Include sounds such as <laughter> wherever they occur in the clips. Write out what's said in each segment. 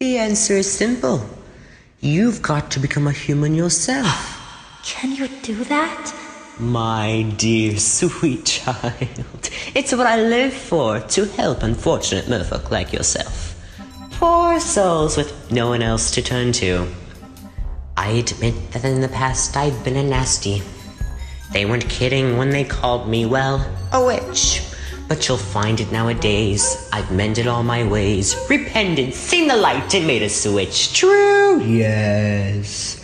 The answer is simple. You've got to become a human yourself. Can you do that? My dear sweet <laughs> child, it's what I live for, to help unfortunate merfolk like yourself. Poor souls with no one else to turn to. I admit that in the past I've been a nasty. They weren't kidding when they called me, well, a witch. But you'll find it nowadays. I've mended all my ways, repented, seen the light, and made a switch. True? Yes.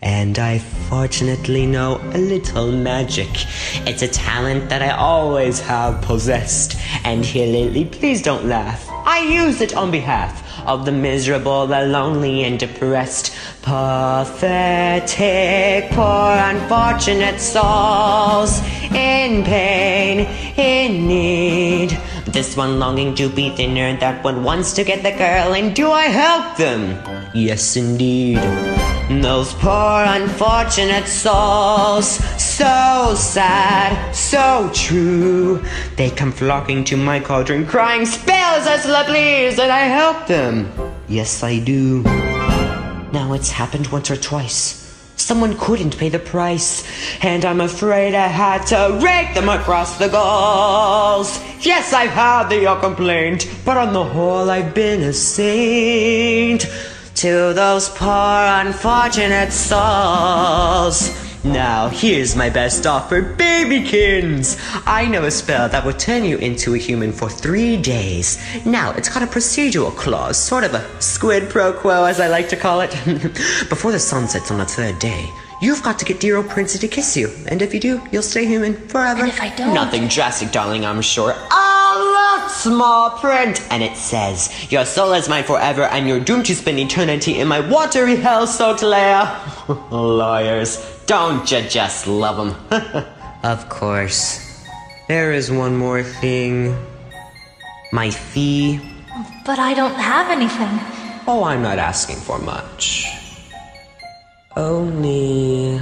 And I fortunately know a little magic. It's a talent that I always have possessed. And here lately, please don't laugh. I use it on behalf of the miserable, the lonely, and depressed. Pathetic, poor, unfortunate souls in pain, in need. This one longing to be thinner, that one wants to get the girl, and do I help them? Yes, indeed. Those poor unfortunate souls, so sad, so true. They come flocking to my cauldron, crying spells as please, and I help them. Yes, I do. Now it's happened once or twice. Someone couldn't pay the price, and I'm afraid I had to rake them across the goals. Yes, I've had odd complaint, but on the whole, I've been a saint to those poor unfortunate souls. Now, here's my best offer, babykins! I know a spell that will turn you into a human for three days. Now, it's got a procedural clause, sort of a squid pro quo, as I like to call it. <laughs> Before the sun sets on the third day, You've got to get dear old Princey to kiss you, and if you do, you'll stay human forever. And if I don't? Nothing drastic, darling, I'm sure. Small print! And it says, Your soul is mine forever, and you're doomed to spend eternity in my watery hell-soaked lair. <laughs> Lawyers, don't you just love them? <laughs> of course. There is one more thing. My fee. But I don't have anything. Oh, I'm not asking for much. Only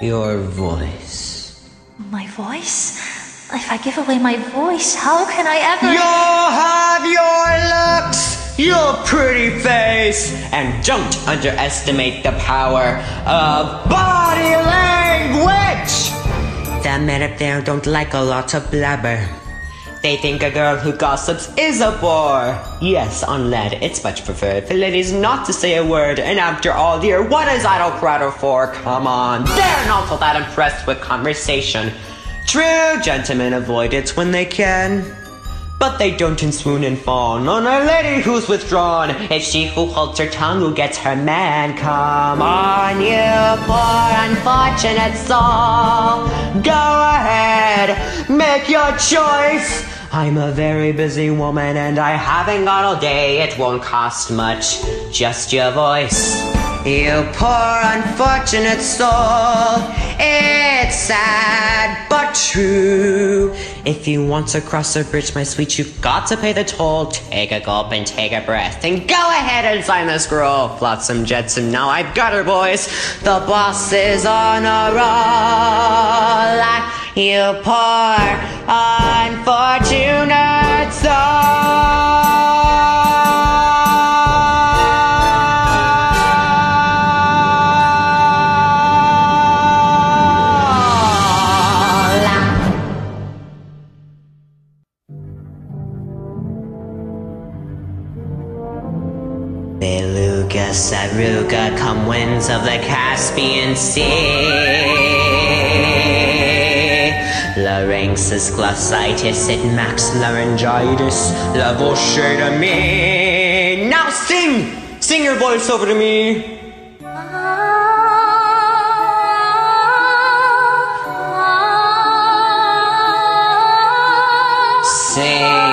your voice. My voice? If I give away my voice, how can I ever. You'll have your looks, your pretty face, and don't underestimate the power of body language! That men up there don't like a lot of blabber. They think a girl who gossips is a bore. Yes, on lead, it's much preferred for ladies not to say a word. And after all, dear, what is idle prattle for? Come on, they're not all that impressed with conversation. True gentlemen avoid it when they can. But they don't in swoon and fawn on a lady who's withdrawn. It's she who holds her tongue who gets her man. Come on, you poor unfortunate soul. Go ahead, make your choice. I'm a very busy woman and I haven't got all day. It won't cost much, just your voice. You poor unfortunate soul. It's sad but true. If you want to cross a bridge, my sweet, you've got to pay the toll. Take a gulp and take a breath. And go ahead and sign the scroll. Flotsam Jetsam, now I've got her, boys. The boss is on a roll. You poor unfortunate soul. Beluga, Sevruga, come winds of the Caspian Sea. Larynxus, glottis, it max laryngitis, la voce de me. Now sing! Sing your voice over to me! Sing!